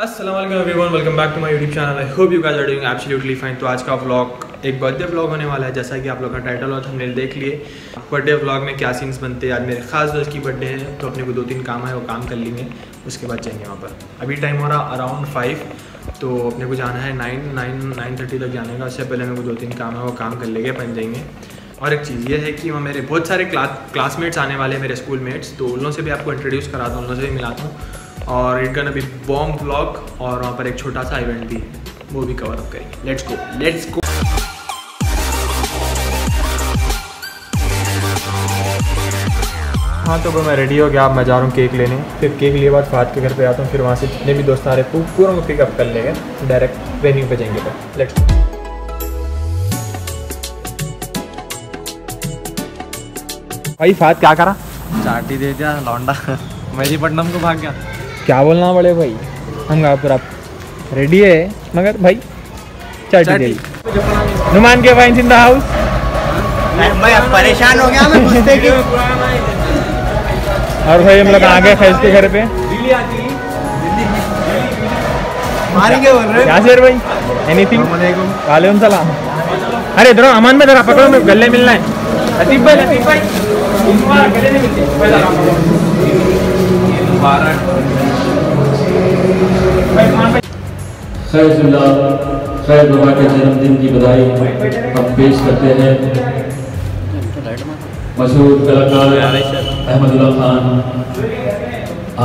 Aslam everyone welcome back to my YouTube channel I hope you guys are doing absolutely fine तो आज का vlog एक birthday vlog होने वाला है, जैसा कि आप लोग का टाइटल और थंबनेल देख लिए। बर्थडे व्लॉग में क्या सीन्स बनते हैं? आज मेरे खास दोस्त की बर्थडे है तो अपने को दो तीन काम है वो काम कर लेंगे उसके बाद जाएँगे वहाँ पर। अभी टाइम हो रहा अराउंड फाइव तो अपने को जाना है नाइन नाइन नाइन थर्टी तक जाने का। उससे पहले मेरे को दो तीन काम है, वो काम कर लेंगे बन जाएँगे। और एक चीज़ ये है कि वहाँ मेरे बहुत सारे क्लास क्लासमेट्स आने वाले हैं, मेरे स्कूल मेट्स तो उन लोगों से भी आपको इंट्रोड्यूस कराता हूँ, उन लोगों से भी मिलाता हूँ। और इट गन अभी बॉम्ब ब्लॉग और वहाँ पर एक छोटा सा इवेंट भी है। वो भी कवर अप करेंगे। लेट्स गो लेट्स गो हाँ तो मैं रेडी हो गया अब मैं जा रहा हूँ केक लेने। फिर केक लिए बाद फात के घर पे आता हूँ फिर वहाँ से जितने भी दोस्त आ रहे हैं पूरा को पिकअप कर लेंगे। डायरेक्ट ट्रेनिंग पे जाएँगे फिर। लेट्स भाई फात क्या करा? चाटी दे दिया लौंडा। मेरीपट्टनम को भाग गया। क्या बोलना पड़े भाई? हम कहा पूरा रेडी है मगर भाई चाटी दे नुमान के फाइन इन द हाउस मैं परेशान हो गया मैं गुस्से की। और भाई हम लोग आ गए फैज के घर पे। मारेंगे बोल रहे क्या शेर भाई एनीथिंग वालेकुम सलाम। अरे इधर अमान में जरा पकड़ो मैं गले मिलना है। लतीफ भाई लतीफ भाई। गले नहीं मिलते खैर बाबा के जन्मदिन की बधाई हम पेश करते हैं। मशहूर कलाकार अहमदुल्ला खान,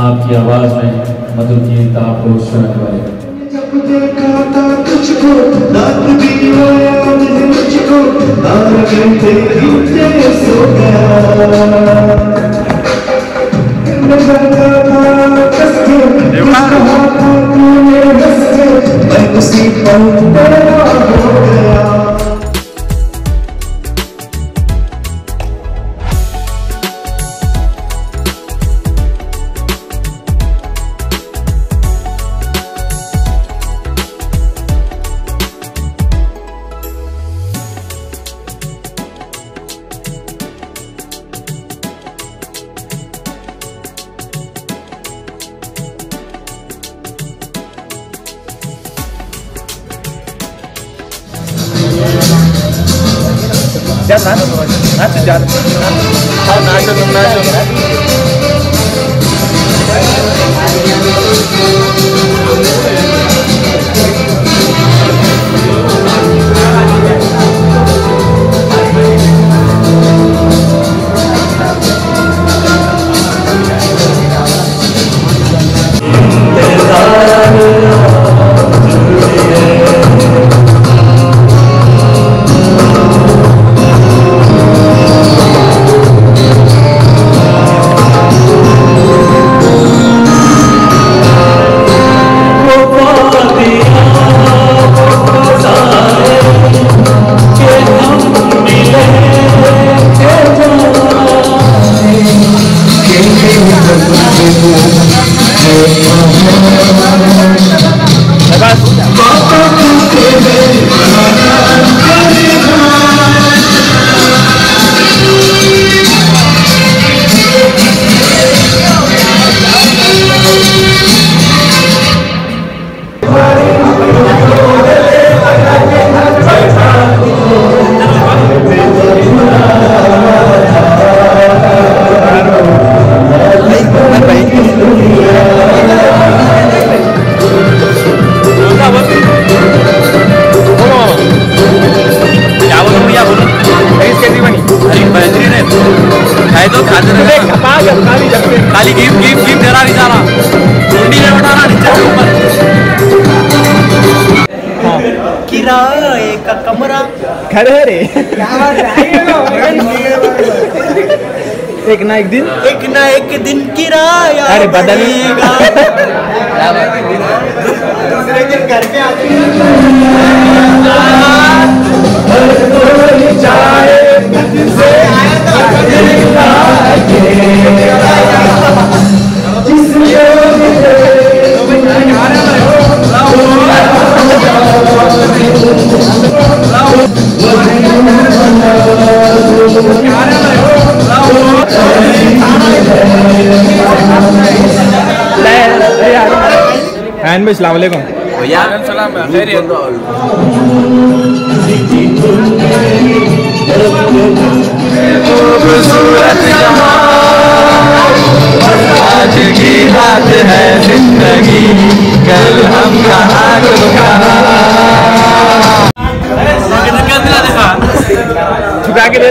आपकी आवाज़ में मधुर गीत आपको क्या था नाच जा हाँ नाचो तुम नाचो बस खाली जब से खाली गिफ्ट गिफ्ट गिफ्ट दे रहा नहीं जा रहा कुंडी नीचे से ऊपर। किराए का कमरा। खड़े रे। एक ना एक दिन। एक ना एक दिन किराया अरे बदल। दूसरे दिन घर पे आते रायन भाई सलाम वालेकुम सलाम खैरियत आज की बात है ज़िंदगी कल हम कहाँ तो झुका के दे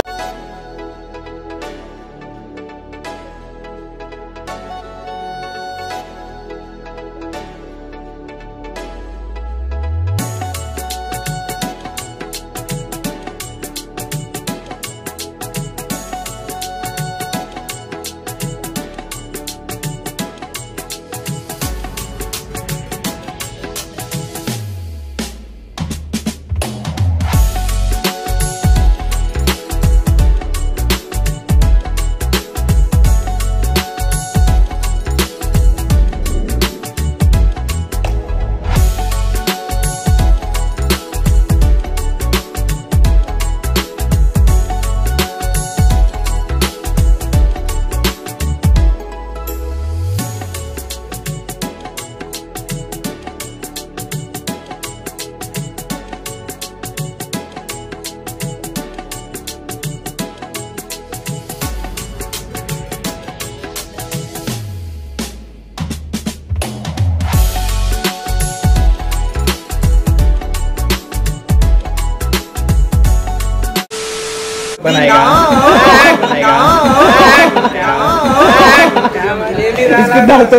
बनाएगा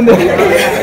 हैं